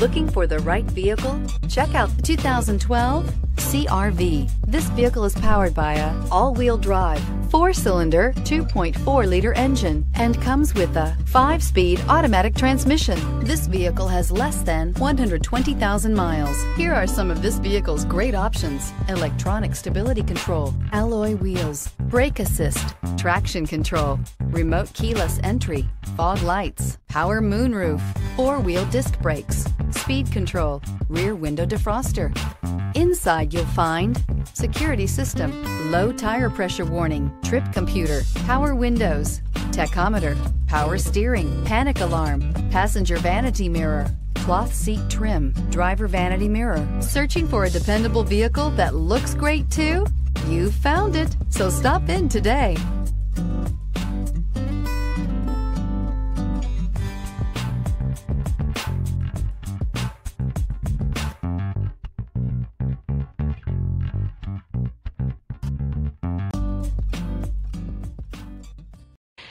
Looking for the right vehicle? Check out the 2012 CRV. This vehicle is powered by a all-wheel drive, four-cylinder, 2.4-liter engine and comes with a five-speed automatic transmission. This vehicle has less than 120,000 miles. Here are some of this vehicle's great options. Electronic stability control, alloy wheels, brake assist, traction control, remote keyless entry, fog lights, power moonroof, four-wheel disc brakes, speed control, rear window defroster. Inside you'll find security system, low tire pressure warning, trip computer, power windows, tachometer, power steering, panic alarm, passenger vanity mirror, cloth seat trim, driver vanity mirror. Searching for a dependable vehicle that looks great too? You found it, so stop in today.